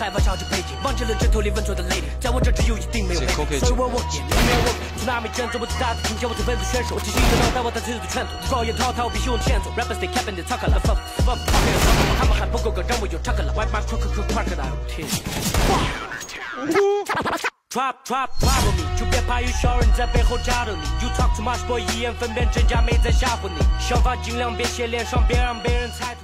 害怕消极背景，忘记了枕头里温存的泪点，在我这只有一定没有所以我我也没有，从哪没见做我最大的拼见我最本的选手，我精心的脑袋，我在最后的拳头，高音滔滔，必须往前走，rappers they capping the talk a lot fuck fuck fuck，他们还不够格，让我有 talk a lot，white man crook crook crocodile tears。Drop drop follow me，就别怕有小人在背后扎着你。You talk too much，boy，一眼分辨真假，没在吓唬你。想法尽量别写脸上，别让别人猜。